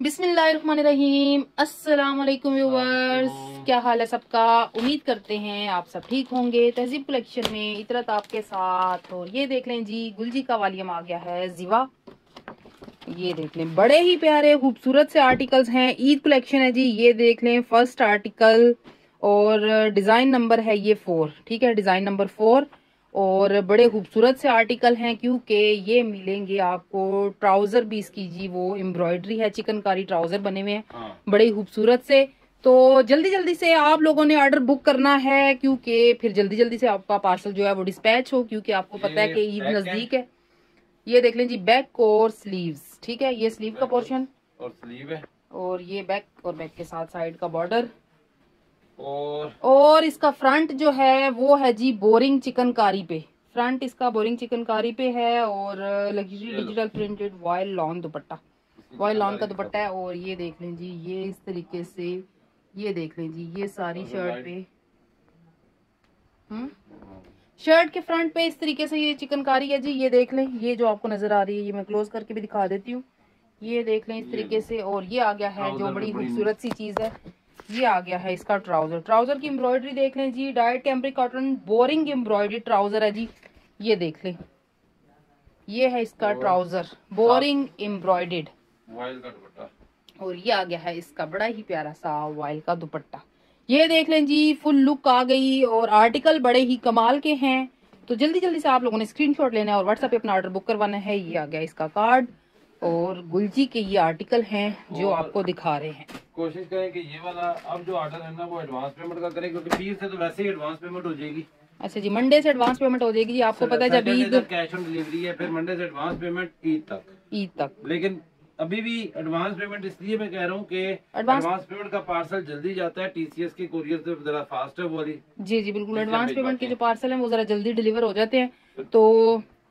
बिस्मिल्लाहिर्रहमानिर्रहीम। अस्सलाम वालेकुम व्यूवर्स क्या हाल है सबका? उम्मीद करते हैं आप सब ठीक होंगे। तहजीब कलेक्शन में इतरत आपके साथ। और ये देख लें जी, गुलजी का वालियम आ गया है जीवा। ये देख लें, बड़े ही प्यारे, खूबसूरत से आर्टिकल्स हैं। ईद कलेक्शन है जी, ये देख लें, फ़र्स्ट आर्टिकल और डिज़ाइन नंबर है ये फोर। ठीक है, डिज़ाइन नंबर फोर। और बड़े खूबसूरत से आर्टिकल हैं क्योंकि ये मिलेंगे आपको ट्राउज़र भी इसकी जी वो एम्ब्रॉयडरी है चिकनकारी ट्राउज़र बने हुए हैं हाँ। बड़े खूबसूरत से। तो जल्दी जल्दी से आप लोगों ने ऑर्डर बुक करना है क्योंकि फिर जल्दी जल्दी से आपका पार्सल जो है वो डिस्पैच हो क्योंकि आपको पता है कि ईद नज़दीक है। ये देख लें जी बैक और स्लीव्स ठीक है? ये स्लीव का पोर्शन और स्लीव है। और ये बैक और बैक के साथ साइड का बॉर्डर और और इसका फ्रंट जो है वो है जी बोरिंग चिकनकारी पे। फ्रंट इसका बोरिंग चिकनकारी पे है और luxury digital printed voile lawn dupatta. Voile lawn का दुपट्टा है और ये देख लें जी ये इस तरीके से ये देख लें जी ये सारी शर्ट पे। हम्म? शर्ट के फ्रंट पे इस तरीके से ये चिकनकारी है जी ये देख लें ये जो आपको नज़र आ रही है ये मैं क्लोज करके भी दिखा देती हूँ। ये देख लें इस तरीके से और ये आ गया है जो बड़ी खूबसूरत सी चीज़ है। ये आ गया है इसका ट्राउज़र। ट्राउज़र की एम्ब्रॉयडरी देख लें जी diet cambric cotton boring embroidery trouser है जी। ये देख लें। ये है इसका ट्राउज़र बोरिंग एम्ब्रॉयडेड। और ये आ गया है इसका बड़ा ही प्यारा सा वाइल का दुपट्टा। ये देख लें जी फुल लुक आ गई और आर्टिकल बड़े ही कमाल के हैं। तो जल्दी जल्दी से आप लोगों ने स्क्रीनशॉट लेना है और व्हाट्सएप पे अपना ऑर्डर बुक करवाना है। ये आ गया इसका कार्ड और गुलजी के ये आर्टिकल हैं जो आपको दिखा रहे हैं। कोशिश करें कि ये वाला अब जो ऑर्डर है ना वो एडवांस पेमेंट का करें क्योंकि से तो वैसे ही एडवांस पेमेंट हो जाएगी। अच्छा जी मंडे से एडवांस पेमेंट हो जाएगी आपको पता है जब ईद कैश ऑन डिलीवरी है फिर मंडे से एडवांस पेमेंट ईद तक। ईद तक। लेकिन अभी भी एडवांस पेमेंट इसलिए मैं कह रहा हूँ कि एडवांस पेमेंट का पार्सल जल्दी जाता है टीसीएस के कुरियर से जरा फास्ट है वो वाली। जी जी बिल्कुल। एडवांस पेमेंट के जो पार्सल है वो जरा जल्दी डिलीवर हो जाते हैं। तो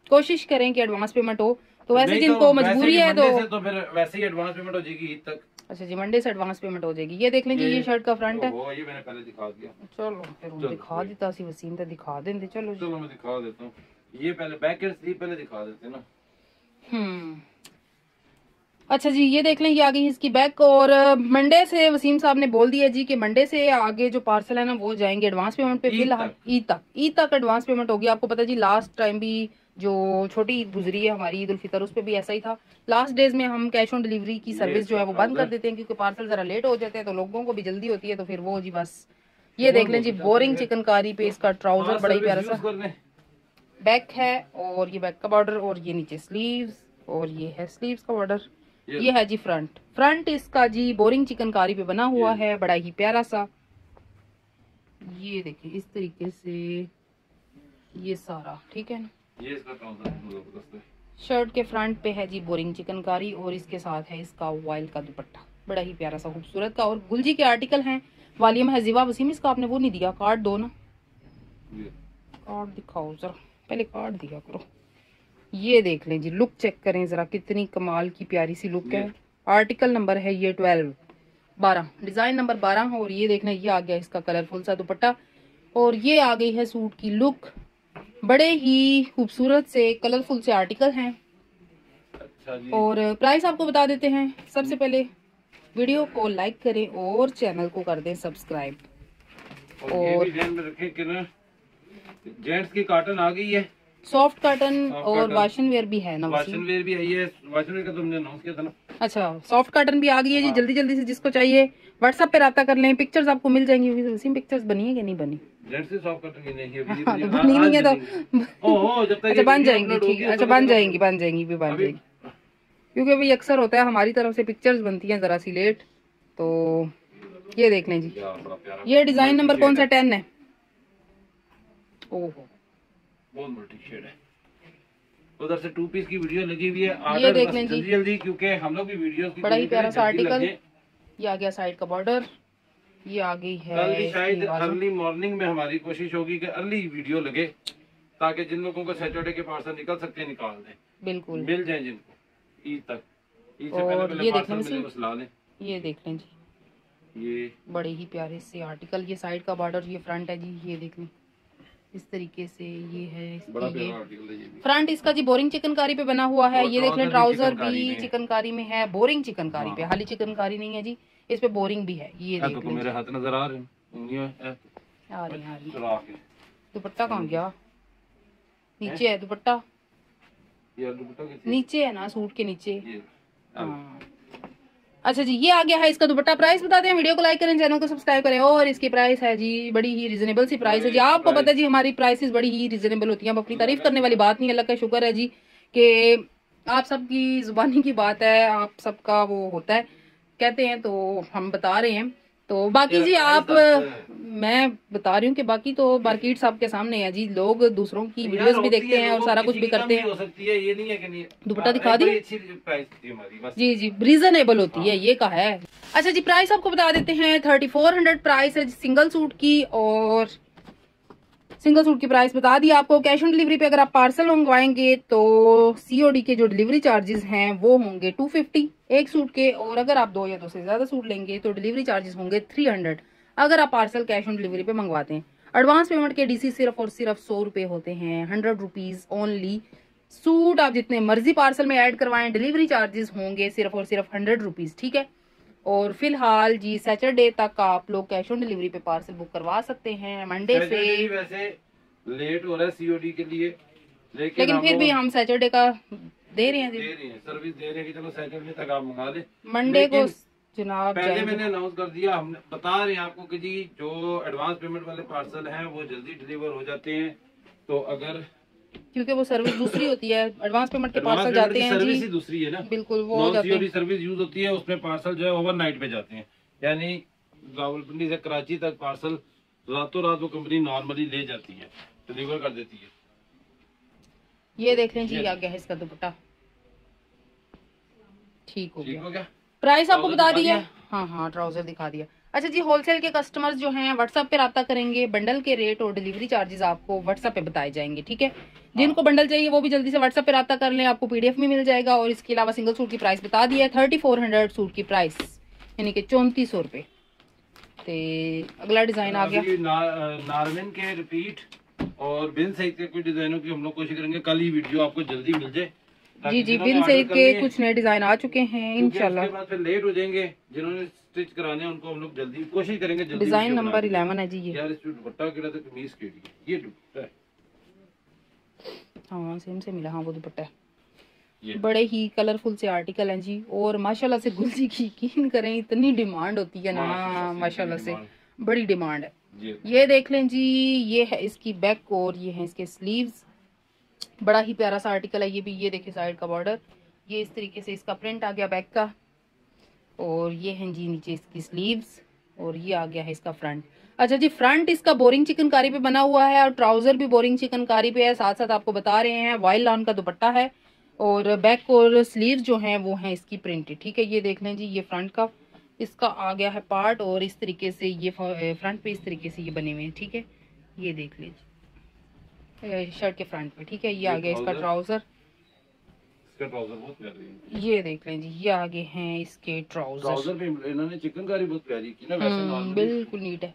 कोशिश करें कि एडवांस पेमेंट हो। तो वैसे जिनको तो मजबूरी है तो तो फिर वैसे ही एडवांस पेमेंट हो जाएगी ईद तक। अच्छा जी मंडे से एडवांस पेमेंट हो जाएगी। ये देख लीजिए ये शर्ट का फ्रंट है। ये मैंने पहले दिखा दिया। चलो फिर दिखा देता सी वसीम तो दिखा देंगे चलो चलो मैं दिखा देता हूँ। ये पहले बैक एंड स्लीव पहले दिखा देते ना। हम्म। अच्छा जी ये देख लें ये आ गई इसकी बैक और मंडे से वसीम साहब ने बोल दिया जी कि मंडे से आगे जो पार्सल है ना वो जाएँगे एडवांस पेमेंट पे फ़िलहाल ईद तक। ईद तक एडवांस पेमेंट होगी। आपको पता जी लास्ट टाइम भी जो छोटी ईद गुजरी है हमारी ईद उल फितर उस पर भी ऐसा ही था। लास्ट डेज़ में हम कैश ऑन डिलीवरी की सर्विस जो है वो बंद कर देते हैं क्योंकि पार्सल जरा लेट हो जाते हैं तो लोगों को भी जल्दी होती है तो फिर वो जी बस। ये देख लें जी बोरिंग चिकनकारी पे इसका ट्राउज़र बड़ा ही प्यारा सा। बैक है और ये बैक का बॉर्डर और ये नीचे स्लीव्स और ये है स्लीव्स का बॉर्डर ये है जी फ्रंट फ्रंट इसका जी बोरिंग चिकनकारी पे बना हुआ है बड़ा ही प्यारा सा। ये देखिए इस तरीके से ये सारा ठीक है ना? ये इसका है? शर्ट के फ्रंट पे है जी बोरिंग चिकनकारी और इसके साथ है इसका वाइल का दुपट्टा। बड़ा ही प्यारा सा खूबसूरत का और गुलजी के आर्टिकल हैं। वालियम है जीवा वसीम इसका आपने वो नहीं दिया कार्ड दो ना। कार्ड दिखाओ जरा पहले कार्ड दिया करो। ये देख लें जी लुक चेक करें जरा कितनी कमाल की प्यारी सी लुक है। आर्टिकल नंबर है ये ट्वेल्व बारह। डिज़ाइन नंबर बारह और ये देखना ये आ गया इसका कलरफुल सा दुपट्टा। और ये आ गई है सूट की लुक बड़े ही खूबसूरत से कलरफुल से आर्टिकल हैं। अच्छा जी। और प्राइस आपको बता देते हैं। सबसे पहले वीडियो को लाइक करें और चैनल को कर दें सब्सक्राइब और, और जेंट्स की कॉटन आ गई है। सॉफ्ट कॉटन और वाशन वेयर भी है ना वाशन वेयर भी आई है। वाशन वेयर का तुमने अनाउंस किया था ना। अच्छा सॉफ्ट कॉटन भी आ गई है जी हाँ। जल्दी जल्दी से जिसको चाहिए व्हाट्सएप पे रहा कर लें पिक्चर्स आपको मिल जाएँगी उसी पिक्चर्स बनी है कि नहीं बनी? बनी नहीं है तो अच्छा बन जाएँगी ठीक है। अच्छा बन जाएँगी। बन जाएँगी भी बन जाएँगी। क्योंकि अभी अक्सर होता है हमारी तरफ़ से पिक्चर्स बनती हैं जरा सी लेट तो ये देख लें जी। ये डिज़ाइन नंबर कौन सा टेन है? ओहो। बहुत है। उधर से टू पीस की वीडियो लगी हुई है ये देख लें जी। जल्दी क्योंकि हम लोग भी वीडियो बड़ा ही प्यारा सा आर्टिकल ये आ गया साइड का बॉर्डर ये आ गई है कल शायद अर्ली मॉर्निंग में हमारी कोशिश होगी कि अर्ली वीडियो लगे ताकि जिन लोगों को सैटरडे के पार्सल निकल सकते हैं निकाल दें। बिल्कुल। मिल जाए जिनको ईद तक। ईद से पहले पहले ये पार्सल लें ये देख लें जी। ये बड़े ही प्यारे से आर्टिकल ये साइड का बॉर्डर ये फ्रंट है जी ये देख लें। इस तरीके से ये है बड़ा इसकी ये फ्रंट इसका जी बोरिंग चिकनकारी पे बना हुआ है। ये देख लें ट्राउज़र भी चिकनकारी में। है। बोरिंग चिकनकारी पे। हाँ। खाली चिकनकारी नहीं है जी। इस पे बोरिंग भी है ये देख तो मेरे हाथ नज़र आ रहे हैं आ रही है, आ दुपट्टा कहाँ गया? नीचे है? दुपट्टा? ये दुपट्टा कैसे नीचे है ना सूट के नीचे। हाँ। अच्छा जी ये आ गया है इसका दुपट्टा। प्राइस बताते हैं वीडियो को लाइक करें चैनल को सब्सक्राइब करें। और इसकी प्राइस है जी बड़ी ही रिजनेबल सी प्राइस है जी। आपको पता है जी हमारी प्राइसेस बड़ी ही रिजनेबल होती हैं। अब अपनी तारीफ़ करने वाली बात नहीं अल्लाह का शुक्र है जी कि आप सबकी जुबानी की बात है आप सबका वो होता है। कहते हैं तो हम बता रहे हैं। तो बाकी जी आप मैं बता रही हूँ कि बाकी तो मार्केट साहब के सामने है जी। लोग दूसरों की वीडियोस भी देखते हैं और सारा कुछ भी करते हैं। हो सकती है ये नहीं है कि नहीं दुपट्टा दिखा हाँ, दिए? बस। जी जी रीजनेबल होती है ये कहा है। अच्छा जी प्राइस आपको बता देते हैं थर्टी फोर हंड्रेड प्राइस है सिंगल सूट की और सिंगल सूट की प्राइस बता दी आपको। कैश ऑन डिलीवरी पे अगर आप पार्सल मंगवाएँगे तो सीओडी के जो डिलीवरी चार्जेस हैं वो होंगे टू फिफ्टी एक सूट के और अगर आप दो या दो से ज़्यादा सूट लेंगे तो डिलीवरी चार्जेस होंगे थ्री हंड्रेड अगर आप पार्सल कैश ऑन डिलीवरी पे मंगवाते हैं। एडवांस पेमेंट के डीसी सिर्फ़ और सिर्फ़ सौ रुपए होते हैं हंड्रेड रुपीज़ ओनली सूट आप जितने मर्ज़ी पार्सल में ऐड करवाएँ डिलीवरी चार्जेस होंगे सिर्फ़ और सिर्फ़ हंड्रेड रुपीज़ ठीक है? और फ़िलहाल जी सैटरडे तक आप लोग कैश ऑन डिलीवरी पे पार्सल बुक करवा सकते हैं। मंडे से वैसे लेट हो रहा है सीओडी के लिए। लेकिन लेकिन फिर भी हम सैटरडे का दे रहे हैं दे रहे हैं सर्विस दे रहे हैं कि चलो सैटरडे तक आप मंगा लें। मंडे को जनाब पहले मैंने अनाउंस कर दिया हम बता रहे हैं आपको कि जी जो एडवांस पेमेंट वाले पार्सल हैं वो जल्दी डिलीवर हो जाते हैं। तो अगर क्योंकि वो सर्विस दूसरी होती है एडवांस पेमेंट के पार्सल जाते हैं सर्विस ही दूसरी है ना? बिल्कुल वो हो जाते हैं। सर्विस यूज़ होती है उसमें पार्सल जो है ओवरनाइट पे जाते हैं। यानी रावलपिंडी से कराची तक पार्सल रातों रात वो कंपनी नॉर्मली ले जाती है डिलीवर कर देती है। ये देख लें जी आ गया है इसका दुपट्टा। ठीक हो गया। प्राइस आपको बता दिया? हाँ हाँ ट्राउज़र दिखा दिया। अच्छा जी होलसेल के कस्टमर्स जो हैं व्हाट्सएप पे रब्ता करेंगे बंडल के रेट और डिलीवरी चार्जेस आपको व्हाट्सएप पे बताए जाएँगे ठीक है? जिनको बंडल चाहिए वो भी जल्दी से व्हाट्सएप पे रब्ता कर लें आपको पीडीएफ में मिल जाएगा और इसके अलावा सिंगल सूट की प्राइस बता दी है थर्टी फोर हंड्रेड सूट की प्राइस यानी कि चौंतीस सौ रुपये अगला डिज़ाइन आ गया। नारविन के रिपीट और बिन सहित के कुछ डिजाइनों की हम लोग कोशिश करेंगे कल ही वीडियो आपको जल्दी मिल जाए जी जी बिन करनी के कुछ नए डिज़ाइन आ चुके हैं इंशाल्लाह। फिर लेट हो जाएँगे जिन्होंने स्टिच कराने हैं उनको हम लोग जल्दी कोशिश करेंगे जल्दी डिज़ाइन नंबर इलेवन है जी ये। यार दुपट्टा तो कमीज केड़ी है ये दुपट्टा है। हाँ सेम से मिला हाँ वो दुपट्टा है। बड़े ही कलरफुल से आर्टिकल हैं जी और माशाल्लाह से गुलजी की यकीन करें इतनी डिमांड होती है ना माशाल्लाह से बड़ी डिमांड है। ये देख लें जी, ये है इसकी बैक और ये है इसके स्लीव्स बड़ा ही प्यारा सा आर्टिकल है ये भी, ये देखिए साइड का बॉर्डर ये इस तरीके से इसका प्रिंट आ गया बैक का। और ये है जी नीचे इसकी स्लीव्स और ये आ गया है इसका फ्रंट अच्छा जी फ्रंट इसका बोरिंग चिकनकारी पे बना हुआ है और ट्राउज़र भी बोरिंग चिकनकारी पे है। साथ साथ आपको बता रहे हैं वाइल लॉन का दुपट्टा है। और बैक और स्लीव जो है, वो है इसकी प्रिंटेड ठीक है, ये देख लें जी, ये फ्रंट का। इसका आ गया है पार्ट और इस तरीके से ये फ्रंट पे इस तरीके से ये बने हुए हैं ठीक है? ये देख लीजिए। शर्ट के फ्रंट पे ठीक है? ये आ गया इसका ट्राउज़र इसका ट्राउज़र बहुत प्यारी है। ये देख लें जी ये आगे हैं इसके ट्राउज़र ट्राउज़र इन्होंने चिकनकारी बहुत प्यारी की ना वैसे हम्म, बिल्कुल नीट है।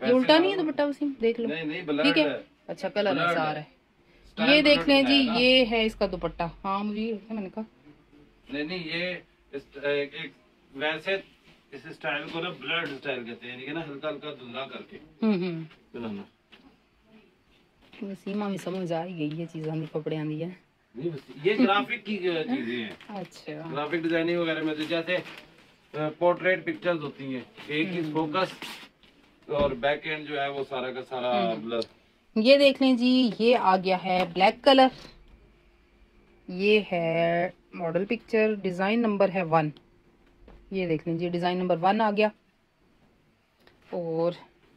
ये उल्टा नहीं है दुपट्टा वसीम देख लो। नहीं नहीं ठीक है? अच्छा कलर Blurred है। है। ये देख लें जी ये है इसका दुपट्टा। हाँ मुझे मैंने कहा। नहीं नहीं ये एक वैसे इस स्टाइल को ना ब्लड स्टाइल कहते हैं ना हल्का हल्का धुंधला करके। हम्म हम्म। बनाना सीमा में समझ आ गई है चीज़ां दी कपड़ियाँ दी है। ये ग्राफिक की चीज़ें हैं। अच्छा। ग्राफिक डिज़ाइनिंग वगैरह में तो जैसे पोर्ट्रेट पिक्चर्स होती हैं। एक ही फोकस और बैक एंड जो है वो सारा का सारा ब्लर ये देख लें जी ये आ गया है ब्लैक कलर ये है मॉडल पिक्चर डिज़ाइन नंबर है वन ये देख लें जी डिज़ाइन नंबर वन आ गया। और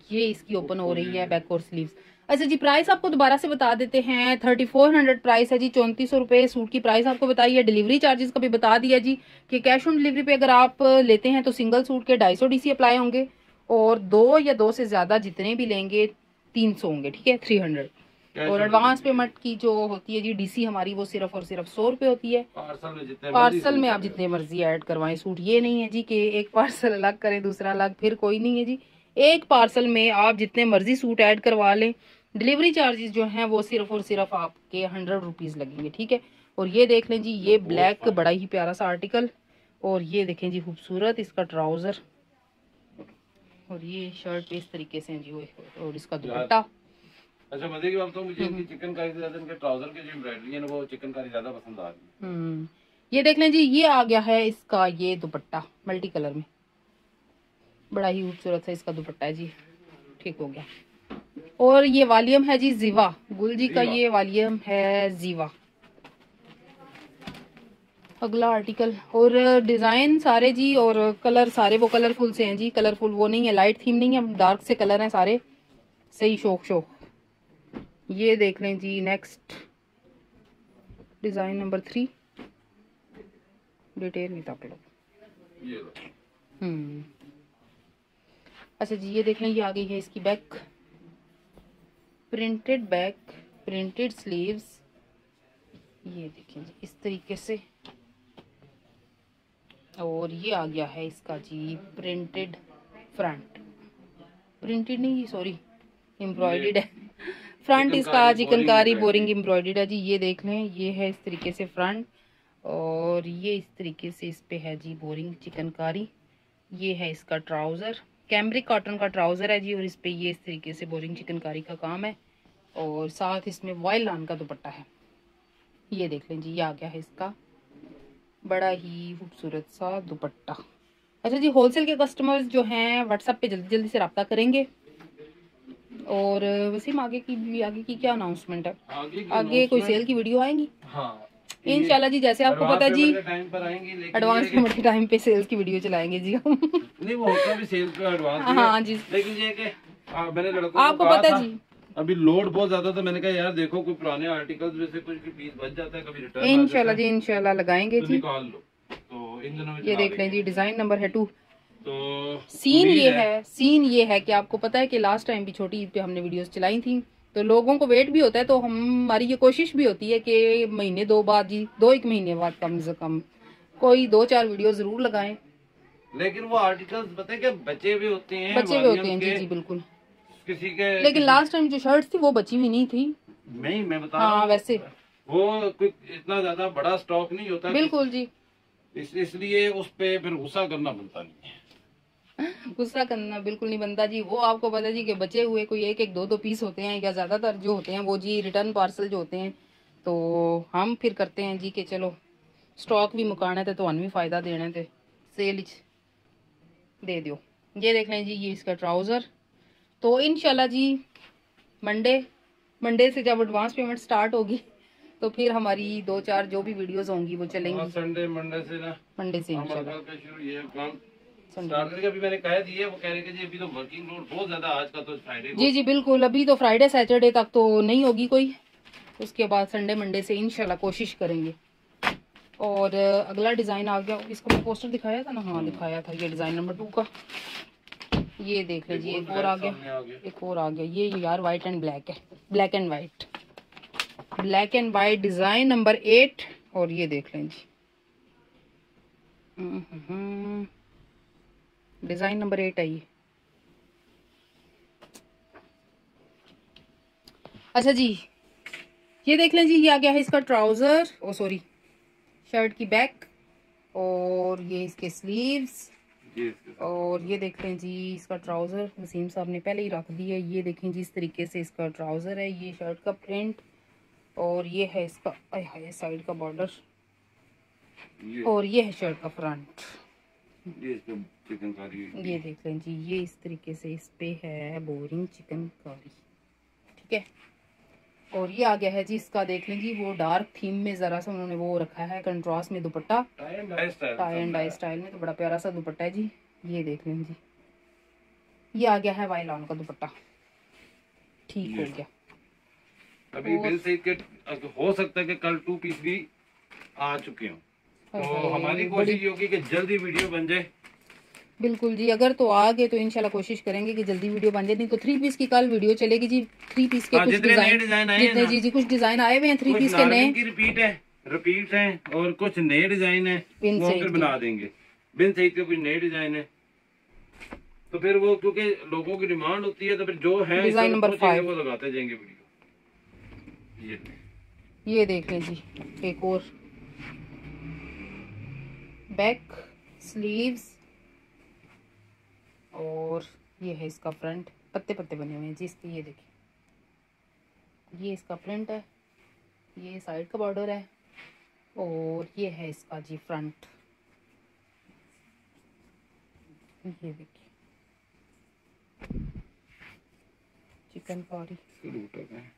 ये इसकी ओपन हो रही है बैक और स्लीव्स अच्छा जी प्राइस आपको दोबारा से बता देते हैं। थर्टी फोर हंड्रेड प्राइस है जी चौंतीस सौ रुपये सूट की प्राइस आपको बताई है। डिलीवरी चार्जेस का भी बता दिया जी कि कैश ऑन डिलीवरी पे अगर आप लेते हैं तो सिंगल सूट के ढाई सौ डीसी अप्लाई होंगे और दो या दो से ज़्यादा जितने भी लेंगे तीन सौ होंगे ठीक है? थ्री हंड्रेड और एडवांस पेमेंट की जो होती है जी डीसी हमारी वो सिर्फ़ और सिर्फ़ सौ रुपए होती है। पार्सल में जितने पार्सल में आप जितने मर्ज़ी ऐड करवाएँ सूट ये नहीं है जी कि एक पार्सल अलग करें दूसरा अलग फिर कोई नहीं है जी। एक पार्सल में आप जितने मर्ज़ी सूट ऐड करवा लें डिलीवरी चार्जेस जो हैं वो सिर्फ़ और सिर्फ़ आपके हंड्रेड रुपीज़ लगेंगे ठीक है? और ये देख लें जी ये ब्लैक बड़ा ही प्यारा सा आर्टिकल और ये देखें जी खूबसूरत इसका ट्राउज़र और ये शर्ट इस तरीके से जी और इसका दुपट्टा। अच्छा मज़े की बात तो मुझे इनकी चिकनकारी से ज़्यादा इनके ट्राउज़र की जो एम्ब्रॉयडरी है ना वो चिकनकारी ज़्यादा पसंद आ रही है। हम्म। ये देख लें जी ये आ गया है इसका ये दुपट्टा मल्टी कलर में। बड़ा ही खूबसूरत है इसका दुपट्टा है जी। ठीक हो गया। और ये वालियम है जी जीवा। गुल जी का ये वालियम है जीवा। अगला आर्टिकल और डिज़ाइन सारे जी और कलर सारे वो कलरफुल से हैं जी। कलरफुल वो नहीं है लाइट थीम नहीं है डार्क से कलर हैं सारे। सही शौक शौक। ये देख लें जी next design number three detail भी तक लो। हम्म। अच्छा जी ये देख लें ये आ गई है इसकी back printed back printed sleeves ये देखें जी इस तरीके से। और ये आ गया है इसका जी प्रिंटेड फ्रंट प्रिंटेड नहीं सॉरी एम्ब्रॉयडेड है। फ्रंट इसका चिकनकारी बोरिंग एम्ब्रॉयडेड है जी ये देख लें ये है इस तरीके से फ्रंट और ये इस तरीके से इस पे है जी बोरिंग चिकनकारी ये है इसका ट्राउज़र कैमरिक कॉटन का ट्राउज़र है जी और इस पे ये इस तरीके से बोरिंग चिकनकारी का काम है और साथ इसमें वॉयल लान का दुपट्टा है। ये देख लें जी ये आ गया है इसका बड़ा ही खूबसूरत सा दुपट्टा। अच्छा जी होलसेल के कस्टमर्स जो हैं व्हाट्सएप पे जल्दी जल्दी से रब्ता करेंगे। और वसीम आगे की भी आगे की क्या अनाउंसमेंट है? आगे आगे कोई सेल की वीडियो आएँगी? हाँ इंशाल्लाह जी जैसे आपको पता जी एडवांस पेमेंट के टाइम पे सेल्स की वीडियो चलाएँगे जी हम। नहीं वो होता भी सेल का एडवांस हाँ जी। लेकिन ये कि मैंने लड़कों आपको पता जी। अभी लोड बहुत ज़्यादा था मैंने कहा यार देखो कोई पुराने आर्टिकल्स में से कुछ पीस बच जाता है कभी रिटर्न इंशाल्लाह जी इंशाल्लाह लगाएँगे तो जी। निकाल लो। तो इन दिनों में ये देख लें जी डिज़ाइन नंबर है टू तो सीन ये है। सीन ये है कि आपको पता है कि लास्ट टाइम भी छोटी ईद पे हमने वीडियोस चलाई थी। तो लोगों को वेट भी होता है तो हम हमारी ये कोशिश भी होती है कि महीने दो बाद जी दो एक महीने बाद कम से कम कोई दो चार वीडियो ज़रूर लगाएँ। लेकिन वो आर्टिकल्स बताए है कि बचे हुए होते हैं बचे हुए होते हैं जी जी बिल्कुल। किसी के लेकिन लास्ट टाइम जो शर्ट थी वो बची हुई नहीं थी। नहीं मैं बता हाँ वैसे। वो कोई इतना ज़्यादा बड़ा स्टॉक नहीं होता बिल्कुल जी। इस, इसलिए उस पे फिर गुस्सा करना बनता नहीं है। गुस्सा करना बिल्कुल नहीं बनता जी। वो आपको पता जी कि बचे हुए कोई एक एक दो दो पीस होते हैं या ज़्यादातर जो होते हैं वो जी रिटर्न पार्सल जो होते हैं। तो हम फिर करते हैं जी कि चलो स्टॉक भी मुकाना थे तो भी फ़ायदा देना थे सेल दे दो ये देख लें जी ये इसका ट्राउज़र तो इनशाला जी मंडे मंडे से जब एडवांस पेमेंट स्टार्ट होगी तो फिर हमारी दो चार जो भी वीडियोस होंगी वो चलेंगी। संडे मंडे से ना। मंडे से हम इंशाल्लाह। अभी मैंने कह वो कह रहे कि जी अभी तो वर्किंग लोड बहुत ज़्यादा आज का तो फ्राइडे जी जी बिल्कुल अभी तो फ्राइडे सैटरडे तक तो नहीं होगी कोई। उसके बाद संडे मंडे से इंशाल्लाह कोशिश करेंगे। और अगला डिज़ाइन आ गया। इसका मैं पोस्टर दिखाया था ना? हाँ दिखाया था ये डिज़ाइन नंबर टू का। ये देख लीजिए एक और आ गया। आ गया। एक और आ गया। ये यार वाइट एंड ब्लैक है। Black and white black and white design number eight और ये देख लें जी। डिज़ाइन नंबर एट है ये। अच्छा जी ये देख लें जी ये आ गया है इसका ट्राउज़र ओ सॉरी शर्ट की बैक और ये इसके स्लीव्स। और ये देख लें जी इसका ट्राउज़र वसीम साहब ने पहले ही रख दिया है ये देखें जी इस तरीके से इसका ट्राउज़र है ये शर्ट का प्रिंट और ये है इसका हाय साइड का बॉर्डर और ये है शर्ट का फ्रंट। चिकन कारी ये देख जी ये इस तरीके से इस पे है बोरिंग चिकन कारी ठीक है? और ये आ गया है जी इसका देख लें जी वो डार्क थीम में ज़रा सा उन्होंने वो रखा है कंट्रास्ट में dupatta. Tie and dye style में तो बड़ा प्यारा सा दुपट्टा है जी ये देख लें जी। ये आ गया है वाइलॉन का दुपट्टा। ठीक हो गया। अभी बिल से के हो सकता है कि कल टू पीस भी आ चुके हों। तो हमारी कोशिश ये होगी कि जल्दी वीडियो बन जाए। बिल्कुल जी अगर तो आ गए तो इनशाला कोशिश करेंगे कि जल्दी वीडियो बन जाए नहीं तो थ्री पीस की कल वीडियो चलेगी जी थ्री पीस के हाँ, कुछ डिज़ाइन जितने जी जी कुछ डिज़ाइन आए हुए हैं थ्री पीस के नए। रिपीट है रिपीट है और कुछ नए डिज़ाइन है वो फिर बना देंगे। बिन सईद के कुछ नए डिज़ाइन है। तो फिर वो क्योंकि लोगों की डिमांड होती है तो फिर जो है डिज़ाइन नंबर five। वो लगाते जाएँगे वीडियो। ये। ये देख लें जी एक और। बैक स्लीव्स और ये है इसका फ्रंट पत्ते पत्ते बने हुए हैं। जी इसके ये देखिए। ये इसका प्रिंट है। ये साइड का बॉर्डर है। और ये है इसका जी फ्रंट ये देखिए। चिकन दुपट्टा का है।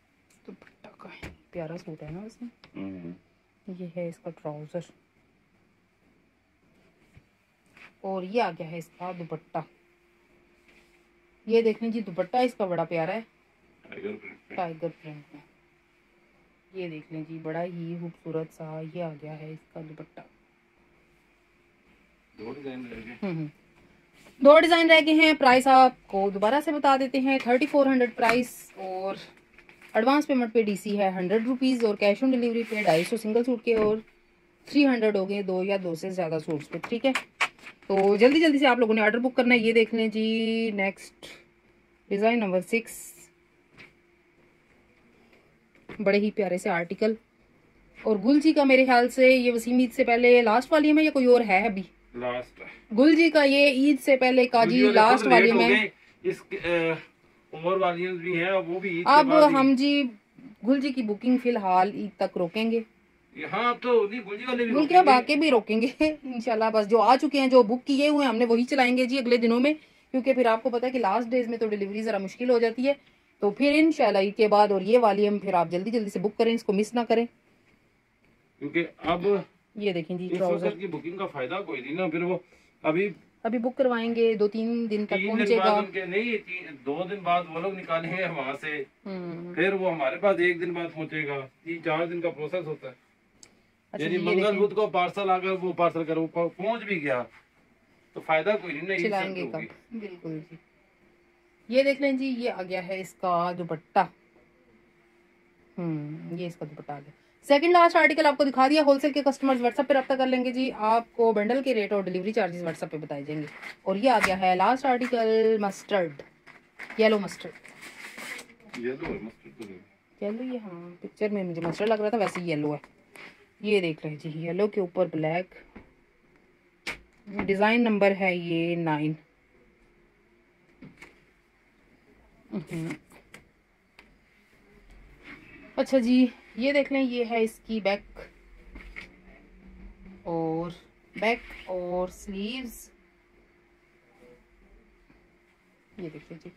दुपट्टा का है। प्यारा सूट है ना इसमें हम्म। ये है इसका ट्राउज़र और ये आ गया है इसका दुपट्टा। ये देखें जी दुपट्टा इसका बड़ा प्यारा है। Tiger print. में ये देख लें जी बड़ा ही खूबसूरत सा ये आ गया है इसका दुपट्टा। दो डिज़ाइन हम्म, हम्म। दो डिज़ाइन रह गए हैं प्राइस आपको दोबारा से बता देते हैं। थर्टी फोर हंड्रेड प्राइस और एडवांस पेमेंट पे डीसी है हंड्रेड रुपीज़ और कैश ऑन डिलीवरी पे ढाई सौ सिंगल सूट के और थ्री हंड्रेड हो गए दो या दो से ज़्यादा सूट्स पे ठीक है? तो जल्दी जल्दी से आप लोगों ने ऑर्डर बुक करना है ये देख लें जी नेक्स्ट डिज़ाइन नंबर सिक्स बड़े ही प्यारे से आर्टिकल और गुल जी का मेरे ख्याल से ये वसीम ईद से पहले लास्ट वाली में या कोई और है अभी? लास्ट गुल जी का ये ईद से पहले का जी लास्ट वाली में। इस अ, और भी हैं वो भी अब हम जी गुल जी की बुकिंग फ़िलहाल ईद तक रोकेंगे। हाँ अब तो नहीं गुलजी वाले भी। बाकी भी रोकेंगे इंशाल्लाह बस जो आ चुके हैं जो बुक किए हुए हैं हमने वही चलाएँगे जी अगले दिनों में क्योंकि फिर आपको पता है कि लास्ट डेज़ में तो डिलीवरी जरा मुश्किल हो जाती है। तो फिर इंशाल्लाह ईद के बाद और ये वाली हम फिर आप जल्दी जल्दी से बुक करें इसको मिस ना करें। क्योंकि अब ये देखें जी ट्राउज़र की बुकिंग का फ़ायदा कोई नहीं ना फिर वो अभी अभी बुक करवाएँगे दो तीन दिन तक पहुंचेगा। नहीं दो दिन बाद वो लोग निकालेंगे वहाँ से। हम्म, फिर वो हमारे पास एक दिन बाद पहुंचेगा तीन चार दिन का प्रोसेस होता है। यानी मंगल बुध को पार्सल आकर वो पार्सल कर वो पहुँच भी गया। तो फ़ायदा कोई नहीं ना कब? बिल्कुल जी। ये देख लें जी ये आ गया है इसका दुपट्टा। हम्म ये इसका दुपट्टा आ गया। सेकंड लास्ट आर्टिकल आपको दिखा दिया होलसेल के कस्टमर्स व्हाट्सएप पे रब्ता कर लेंगे जी। आपको बंडल के रेट और डिलीवरी चार्जेस व्हाट्सएप पे बताए जाएँगे। और ये आ गया है last article mustard yellow mustard yellow ये हाँ। पिक्चर में मुझे मस्टर्ड लग रहा था वैसे येलो है। ये देख लें, जी येलो के ऊपर ब्लैक डिज़ाइन नंबर है ये नाइन अच्छा जी, ये देख लें, ये है इसकी बैक और बैक और स्लीव्स ये देखिए जी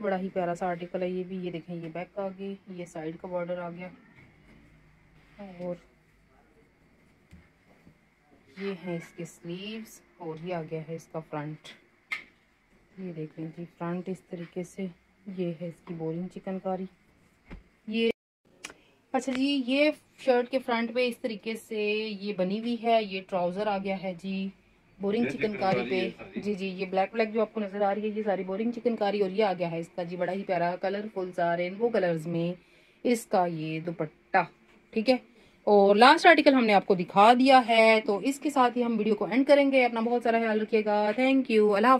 बड़ा ही प्यारा सा आर्टिकल है ये भी। ये देखें, ये बैक आ गई, ये साइड का बॉर्डर आ गया। और ये है इसके स्लीव्स और ये आ गया है इसका फ्रंट ये देख लें जी फ्रंट इस तरीके से ये है इसकी बोरिंग चिकनकारी. ये अच्छा जी ये शर्ट के फ्रंट पे इस तरीके से ये बनी हुई है ये ट्राउज़र आ गया है जी बोरिंग चिकनकारी पे. जी जी ये ब्लैक ब्लैक जो आपको नज़र आ रही है ये सारी बोरिंग चिकनकारी और ये आ गया है इसका जी बड़ा ही प्यारा कलरफुल सा रेनबो कलर्स में इसका ये दुपट्टा ठीक है? और लास्ट आर्टिकल हमने आपको दिखा दिया है तो इसके साथ ही हम वीडियो को एंड करेंगे अपना बहुत सारा ख्याल रखिएगा थैंक यू अल्लाह।